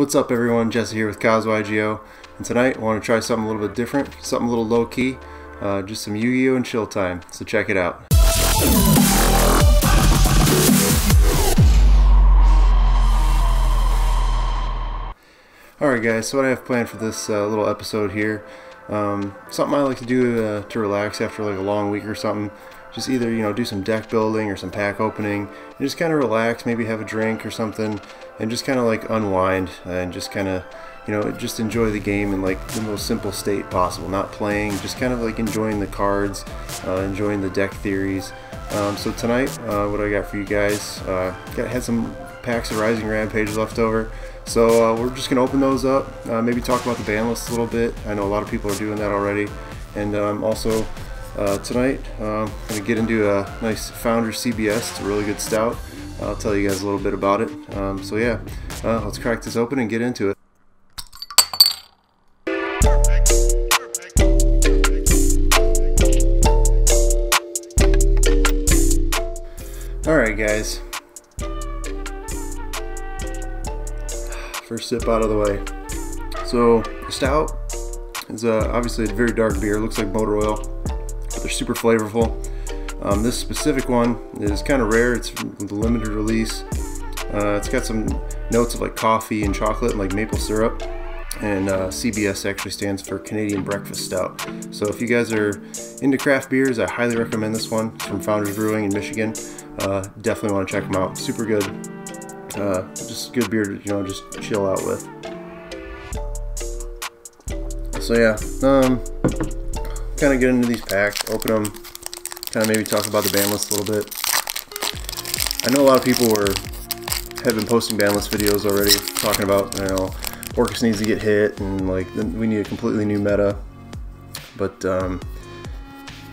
What's up everyone, Jesse here with Koz YGO, and tonight I want to try something a little bit different, something a little low key, uh, just some Yu-Gi-Oh! and chill time, so check it out. Alright guys, so what I have planned for this uh, little episode here, um, something I like to do uh, to relax after like a long week or something, just either you know do some deck building or some pack opening and just kind of relax maybe have a drink or something and just kind of like unwind and just kind of you know just enjoy the game in like the most simple state possible not playing just kind of like enjoying the cards uh, enjoying the deck theories um, so tonight uh, what I got for you guys uh, got had some packs of Rising Rampage left over so uh, we're just gonna open those up uh, maybe talk about the ban list a little bit I know a lot of people are doing that already and um, also uh, tonight, I'm um, going to get into a nice Founder CBS. It's a really good stout. I'll tell you guys a little bit about it. Um, so yeah, uh, let's crack this open and get into it. Alright guys, first sip out of the way. So, stout is uh, obviously a very dark beer, looks like motor oil. but They're super flavorful. Um, this specific one is kind of rare. It's the limited release. Uh, it's got some notes of like coffee and chocolate, and like maple syrup. And uh, CBS actually stands for Canadian Breakfast Stout. So if you guys are into craft beers, I highly recommend this one. It's from Founders Brewing in Michigan. Uh, definitely want to check them out. Super good. Uh, just good beer to you know just chill out with. So yeah, um, kind of get into these packs, open them, kind of maybe talk about the ban list a little bit. I know a lot of people were have been posting ban list videos already, talking about you know Orcust needs to get hit and like we need a completely new meta. But um,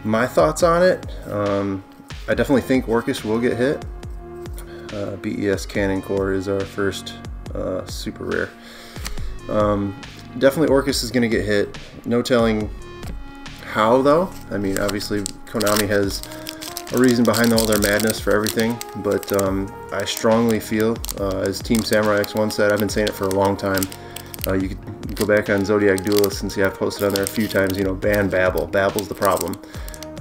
my thoughts on it, um, I definitely think Orcust will get hit. Uh, BES Cannon Core is our first uh, super rare. Um, definitely Orcust is going to get hit. No telling how though. I mean, obviously Konami has a reason behind all their madness for everything, but um, I strongly feel, uh, as Team Samurai X1 said, I've been saying it for a long time. Uh, you could go back on Zodiac Duelist and see I've posted on there a few times, you know, ban Babel. Babel's the problem.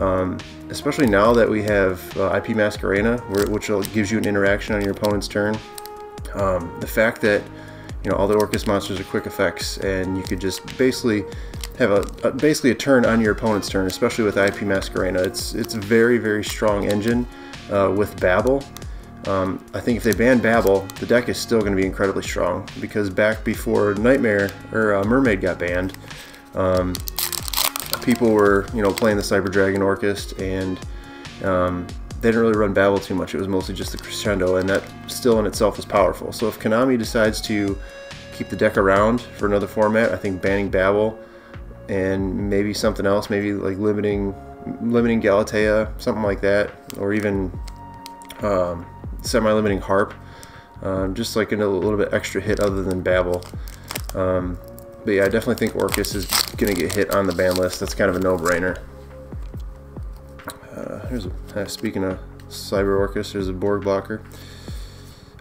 Um, especially now that we have uh, IP Masquerena, which gives you an interaction on your opponent's turn. Um, the fact that you know all the Orcust monsters are quick effects, and you could just basically have a, a, basically a turn on your opponent's turn, especially with IP Masquerena. It's it's a very very strong engine uh, with Babel. Um, I think if they ban Babel, the deck is still going to be incredibly strong because back before Knightmare or uh, Mermaid got banned, um, people were you know playing the Cyber Dragon Orcust and um, they didn't really run Babel too much. It was mostly just the Crescendo, and that still in itself is powerful. So if Konami decides to keep the deck around for another format, I think banning Babel and maybe something else, maybe like limiting limiting Galatea, something like that, or even um, semi-limiting Harp, um, just like a little bit extra hit other than Babel. Um, but yeah, I definitely think Orcust is going to get hit on the ban list. That's kind of a no-brainer. Uh, here's a, uh, speaking of Cyber Orcust, there's a Borg blocker.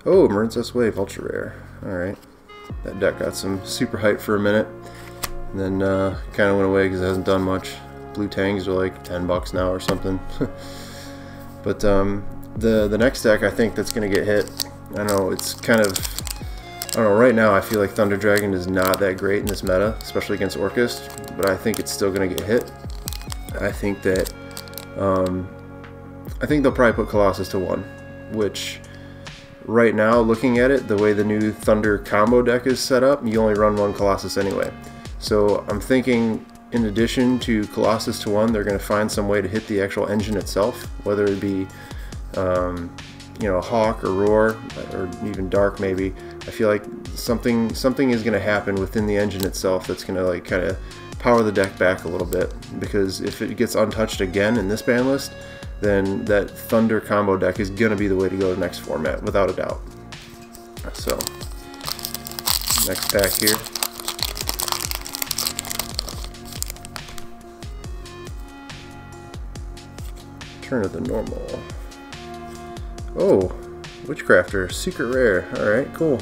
Oh, Marincess Wave, ultra rare. Alright. That deck got some super hype for a minute. And then uh, kind of went away because it hasn't done much. Blue Tangs are like 10 bucks now or something. but um, the the next deck I think that's going to get hit, I know it's kind of, I don't know, right now I feel like Thunder Dragon is not that great in this meta, especially against Orcust, but I think it's still going to get hit. I think that, um, I think they'll probably put Colossus to one, which right now, looking at it, the way the new Thunder combo deck is set up, you only run one Colossus anyway. So I'm thinking in addition to Colossus to 1, they're going to find some way to hit the actual engine itself, whether it be, um, you know, a Hawk or Roar or even Dark maybe. I feel like something something is going to happen within the engine itself that's going to like kind of power the deck back a little bit because if it gets untouched again in this ban list, then that Thunder combo deck is going to be the way to go to next format without a doubt. So, next pack here. Return of the Normal. Oh, Witchcrafter, secret rare. Alright, cool.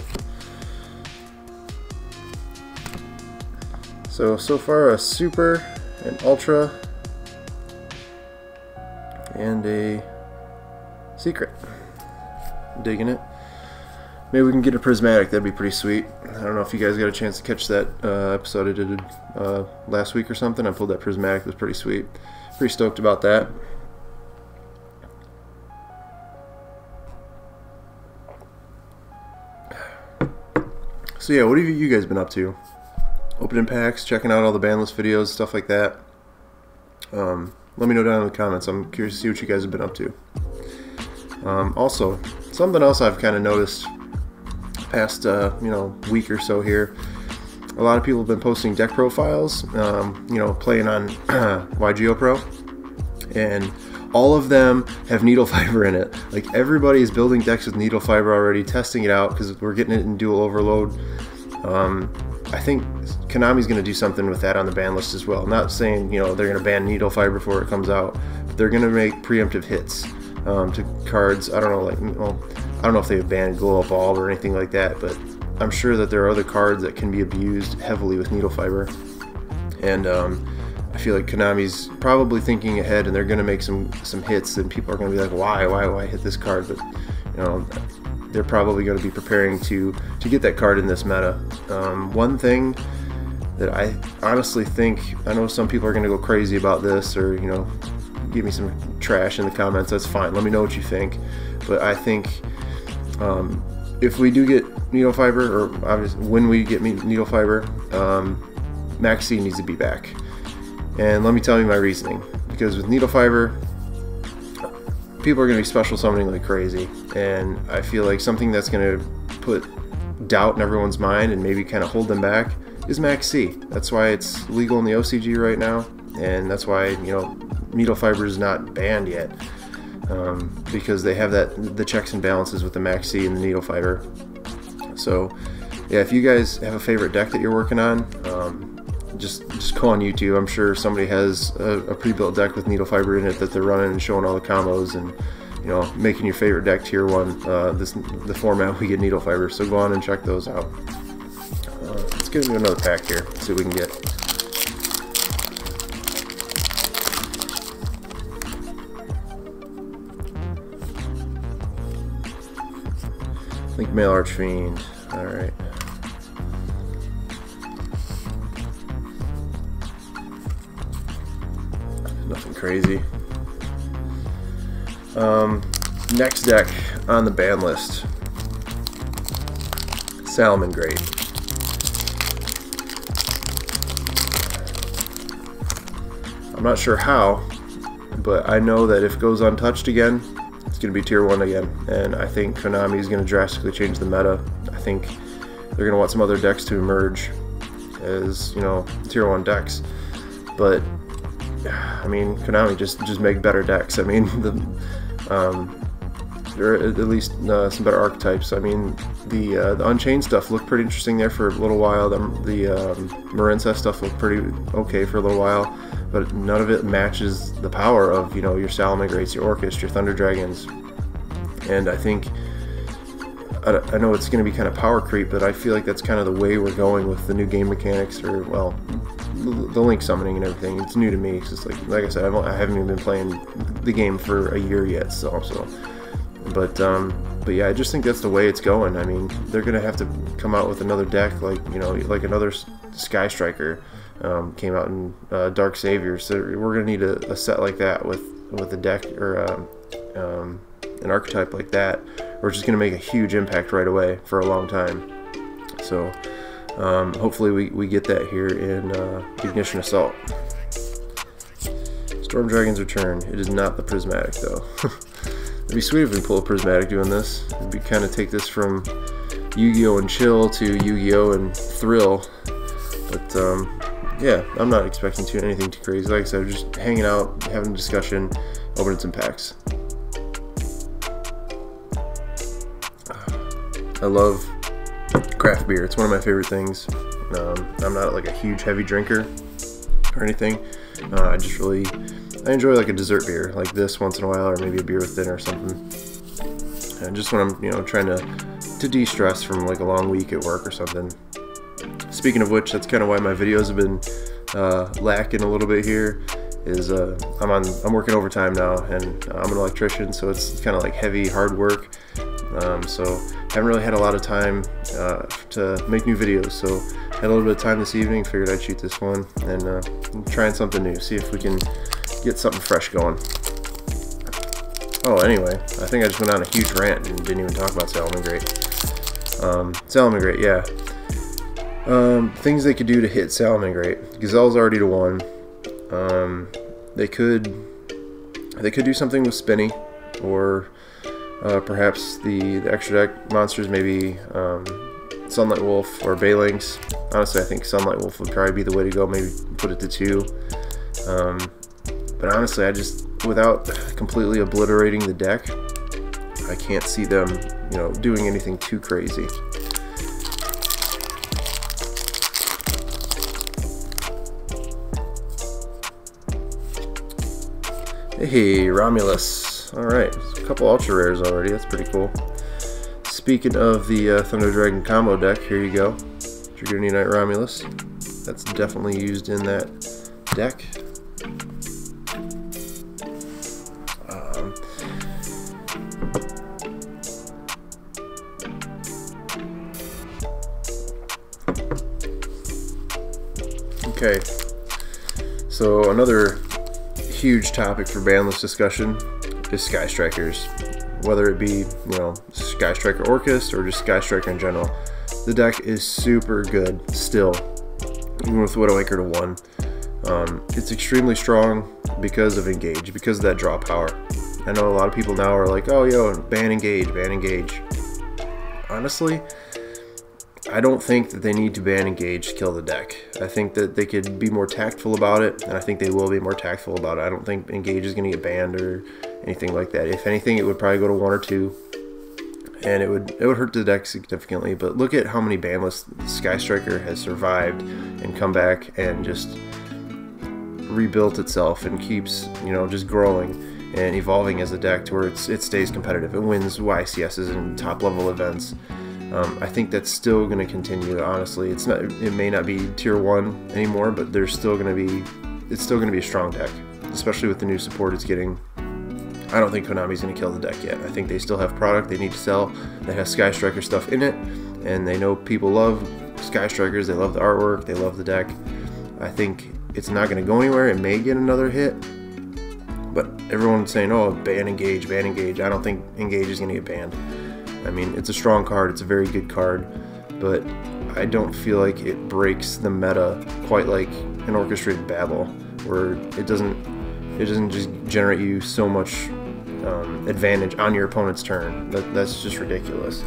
So, so far a Super, an Ultra, and a Secret. Digging it. Maybe we can get a prismatic. That'd be pretty sweet. I don't know if you guys got a chance to catch that uh, episode I did uh, last week or something. I pulled that prismatic. It was pretty sweet. Pretty stoked about that. So yeah, what have you guys been up to? Opening packs, checking out all the ban list videos, stuff like that. Um, let me know down in the comments. I'm curious to see what you guys have been up to. Um, also, something else I've kind of noticed past uh, you know week or so here. A lot of people have been posting deck profiles, um, you know, playing on YGO Pro, and all of them have needle fiber in it. Like everybody is building decks with needle fiber already, testing it out because we're getting it in Duel Overload. Um, I think Konami's going to do something with that on the ban list as well. Not saying you know they're going to ban needle fiber before it comes out, but they're going to make preemptive hits um, to cards. I don't know, like well, I don't know if they've banned Glow-Up Bulb or anything like that, but I'm sure that there are other cards that can be abused heavily with needle fiber, and um, I feel like Konami's probably thinking ahead, and they're going to make some some hits, and people are going to be like, why, why, why hit this card? But you know, they're probably going to be preparing to to get that card in this meta. Um, one thing that I honestly think I know some people are going to go crazy about this, or you know, give me some trash in the comments. That's fine. Let me know what you think. But I think um, if we do get needle fiber, or obviously when we get needle fiber, um, Maxx C needs to be back. And let me tell you my reasoning. Because with needle fiber, people are going to be special summoning like crazy. And I feel like something that's going to put doubt in everyone's mind and maybe kind of hold them back is Maxx C. That's why it's legal in the OCG right now. And that's why, you know, needle fiber is not banned yet. Um, because they have that the checks and balances with the Maxx C and the needle fiber. So, yeah, if you guys have a favorite deck that you're working on, um, just just go on YouTube. I'm sure somebody has a, a, pre-built deck with needle fiber in it that they're running and showing all the combos and you know making your favorite deck tier one. Uh, this the format we get needle fiber. So go on and check those out. Uh, let's get into another pack here. See what we can get. Link Mail Archfiend. Alright. Crazy. Um, next deck on the ban list. Salamangreat. I'm not sure how, but I know that if it goes untouched again, it's going to be tier 1 again, and I think Konami is going to drastically change the meta. I think they're going to want some other decks to emerge as, you know, tier 1 decks. But, I mean, Konami just, just make better decks. I mean, the, um, or at least uh, some better archetypes. I mean, the uh, the Unchained stuff looked pretty interesting there for a little while. The, the um, Marincess stuff looked pretty okay for a little while but none of it matches the power of you know your Salamangreats, your Orcust, your Thunder Dragons, and I think I, know it's going to be kind of power creep, but I feel like that's kind of the way we're going with the new game mechanics, or well, the, link summoning and everything. It's new to me. It's just like like I said, I've, I haven't even been playing the game for a year yet, so so. But um, but yeah, I just think that's the way it's going. I mean, they're gonna have to come out with another deck, like you know, like another Sky Striker um, came out in uh, Dark Savior. So we're gonna need a, a, set like that with with a deck or um, um, an archetype like that. We're just gonna make a huge impact right away for a long time. So um, hopefully we, we get that here in uh, Ignition Assault. Storm Dragon's Return. It is not the Prismatic though. It'd be sweet if we pull a Prismatic doing this. It'd be kind of take this from Yu-Gi-Oh! and Chill to Yu-Gi-Oh! and Thrill. But um, yeah, I'm not expecting to anything too crazy. Like I said, just hanging out, having a discussion, opening some packs. I love craft beer. It's one of my favorite things. Um, I'm not like a huge heavy drinker or anything. Uh, I just really I enjoy like a dessert beer like this once in a while, or maybe a beer with dinner or something. And just when I'm you know trying to to de-stress from like a long week at work or something. speaking of which, that's kind of why my videos have been uh, lacking a little bit here. Is uh, I'm on I'm working overtime now, and I'm an electrician, so it's kind of like heavy, hard work. Um, so haven't really had a lot of time uh, to make new videos. So had a little bit of time this evening. Figured I'd shoot this one and uh, trying something new. See if we can get something fresh going. Oh, anyway, I think I just went on a huge rant and didn't even talk about Salamangreat. Um, Salamangreat, yeah. Um, things they could do to hit Salamangreat. Gazelle's already to one. Um, they could they could do something with Spinny, or uh, perhaps the, the extra deck monsters, maybe um, Sunlight Wolf or Balelynx. Honestly, I think Sunlight Wolf would probably be the way to go. Maybe put it to two. Um, but honestly, I just without completely obliterating the deck, I can't see them, you know, doing anything too crazy. Hey, Romulus. Alright, a couple ultra rares already. That's pretty cool. Speaking of the uh, Thunder Dragon combo deck, here you go. Dragunity Knight Romulus. That's definitely used in that deck. Um, okay, so another huge topic for ban list discussion is Sky Strikers. Whether it be, you know, Sky Striker Orcust or just Sky Striker in general. The deck is super good still, even with Widowmaker to 1. Um, it's extremely strong because of Engage, because of that draw power. I know a lot of people now are like, oh, yo, ban Engage, ban Engage. Honestly, I don't think that they need to ban Engage to kill the deck. I think that they could be more tactful about it, and I think they will be more tactful about it. I don't think Engage is going to get banned or anything like that. If anything, it would probably go to one or two, and it would it would hurt the deck significantly. But look at how many banless Sky Striker has survived and come back and just rebuilt itself and keeps you know just growing and evolving as a deck to where it's, it stays competitive. It wins YCSs and top level events. Um, I think that's still going to continue. Honestly, it's not. It may not be tier one anymore, but there's still going to be. It's still going to be a strong deck, especially with the new support it's getting. I don't think Konami's going to kill the deck yet. I think they still have product they need to sell that has Sky Striker stuff in it, and they know people love Sky Strikers. They love the artwork. They love the deck. I think it's not going to go anywhere. It may get another hit, but everyone's saying, "Oh, ban Engage, ban Engage." I don't think Engage is going to get banned. I mean, it's a strong card, it's a very good card, but I don't feel like it breaks the meta quite like an Orcustrated Babel, where it doesn't it doesn't just generate you so much um, advantage on your opponent's turn. That, that's just ridiculous.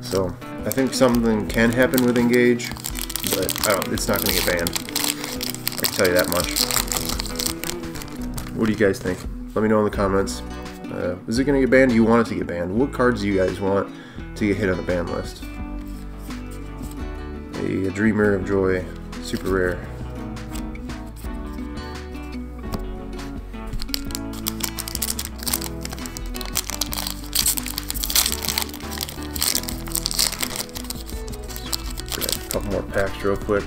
So I think something can happen with engage, but it's not going to get banned. I can tell you that much. What do you guys think? Let me know in the comments. Uh, is it going to get banned? Do you want it to get banned? What cards do you guys want to get hit on the ban list? A, a Dreamer of Joy, super rare. Real quick.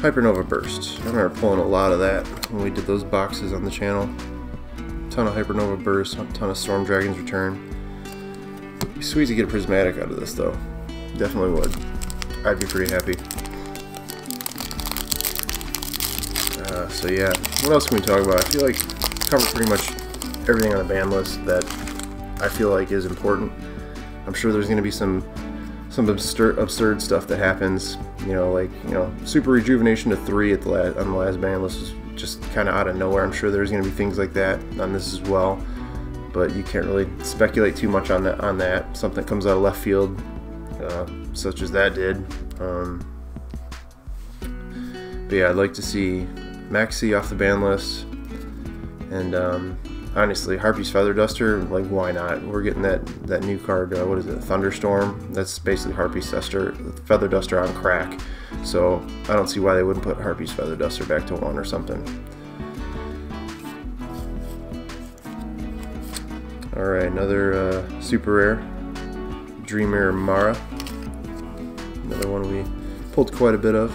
Hypernova Burst. I remember pulling a lot of that when we did those boxes on the channel. A Ton of Hypernova Burst, a ton of Storm Dragon's Return. Be sweet to get a Prismatic out of this though. Definitely would. I'd be pretty happy. Uh, so yeah, what else can we talk about? I feel like covered pretty much everything on the ban list that I feel like is important. I'm sure there's going to be some some absurd, absurd stuff that happens. You know, like you know, super rejuvenation to three at the last, on the last ban list is just kind of out of nowhere. I'm sure there's going to be things like that on this as well, but you can't really speculate too much on that. On that, something comes out of left field, uh, such as that did. Um, but yeah, I'd like to see Maxx C off the ban list, and um, honestly, Harpy's Feather Duster, like why not? We're getting that that new card. Uh, what is it? Thunderstorm. That's basically Harpy's Duster, Feather Duster on crack. So I don't see why they wouldn't put Harpy's Feather Duster back to one or something. All right, another uh, super rare. Dreamer Mara. Another one we pulled quite a bit of.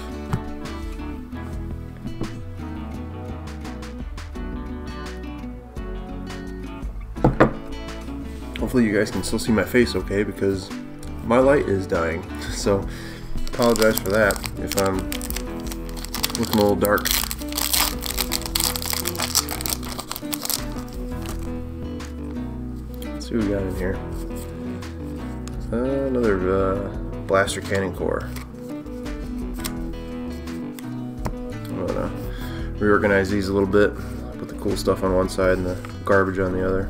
Hopefully you guys can still see my face okay because my light is dying. So apologize for that if I'm looking a little dark. Let's see what we got in here. Uh, another uh, blaster cannon core. I'm gonna reorganize these a little bit. Put the cool stuff on one side and the garbage on the other.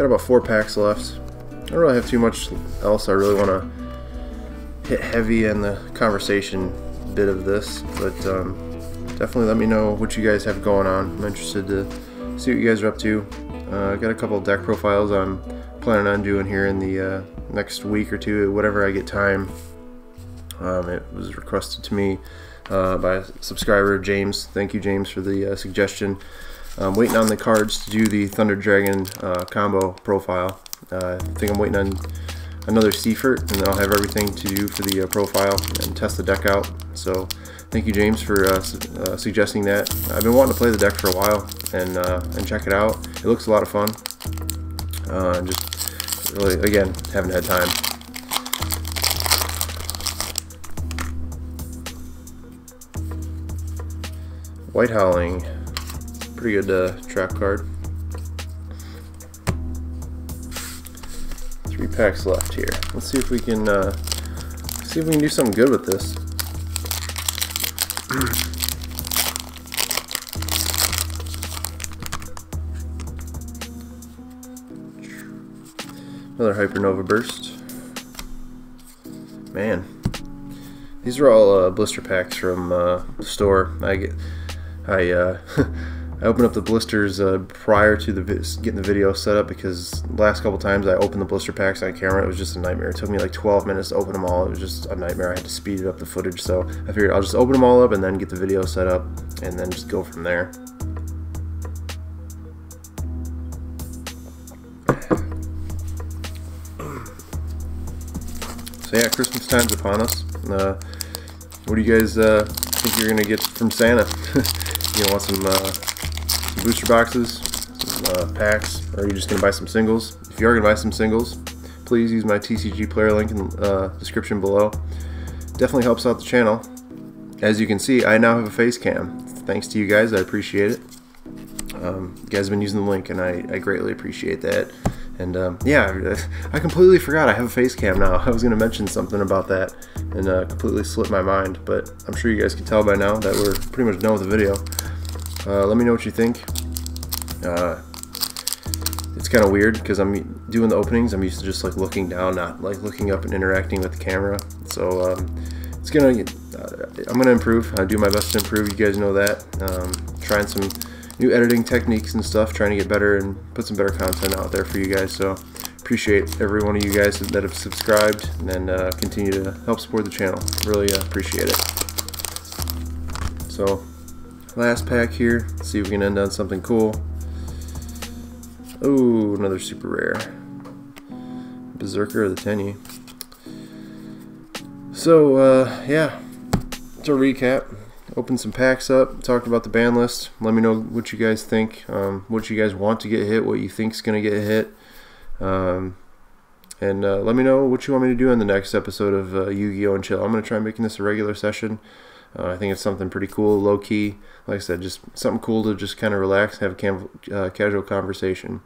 Got about four packs left. I don't really have too much else I really want to hit heavy in the conversation bit of this, but um, definitely let me know what you guys have going on. I'm interested to see what you guys are up to. Uh, got a couple deck profiles I'm planning on doing here in the uh, next week or two, whatever I get time. Um, it was requested to me uh, by subscriber, James. Thank you, James, for the uh, suggestion. I'm waiting on the cards to do the Thunder Dragon uh, combo profile. Uh, I think I'm waiting on another Seifert, and then I'll have everything to do for the uh, profile and test the deck out. So thank you, James, for uh, su uh, suggesting that. I've been wanting to play the deck for a while and uh, and check it out. It looks a lot of fun. just really, again, haven't had time. White Howling pretty good uh, trap card. Three packs left here. Let's see if we can uh, see if we can do something good with this. Another Hypernova Burst. Man, these are all uh, blister packs from uh, the store. I get, I uh, I opened up the blisters uh, prior to the getting the video set up because last couple times I opened the blister packs on camera, it was just a nightmare. It took me like 12 minutes to open them all. It was just a nightmare. I had to speed up the footage, so I figured I'll just open them all up and then get the video set up and then just go from there. So yeah, Christmas time's upon us. Uh, what do you guys uh, think you're gonna get from Santa? you want some uh, booster boxes, some, uh, packs, or you're you just going to buy some singles? If you are going to buy some singles, please use my TCG player link in the uh, description below. Definitely helps out the channel. As you can see, I now have a face cam. Thanks to you guys, I appreciate it. Um, you guys have been using the link, and I, I greatly appreciate that. And um, yeah, I completely forgot I have a face cam now. I was going to mention something about that and uh, completely slipped my mind, but I'm sure you guys can tell by now that we're pretty much done with the video. Uh, let me know what you think. Uh, it's kind of weird because I'm doing the openings. I'm used to just like looking down, not like looking up and interacting with the camera. So um, it's gonna. Uh, I'm gonna improve. I do my best to improve. You guys know that. Um, trying some new editing techniques and stuff. Trying to get better and put some better content out there for you guys. So appreciate every one of you guys that have subscribed and uh, continue to help support the channel. Really uh, appreciate it. So last pack here. Let's see if we can end on something cool. Oh, another super rare. Berserker of the Tenyi. So, uh, yeah, to recap, opened some packs up, talked about the ban list. Let me know what you guys think, um, what you guys want to get hit, what you think's going to get hit. Um, and uh, let me know what you want me to do in the next episode of uh, Yu-Gi-Oh! and Chill. I'm going to try making this a regular session. Uh, I think it's something pretty cool, low key. Like I said, just something cool to just kind of relax, have a uh, casual conversation.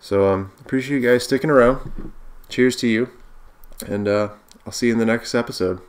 So um, appreciate you guys sticking around. Cheers to you, and uh, I'll see you in the next episode.